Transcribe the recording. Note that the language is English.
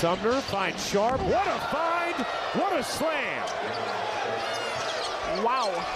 Sumner finds Sharp. What a find! What a slam! Wow.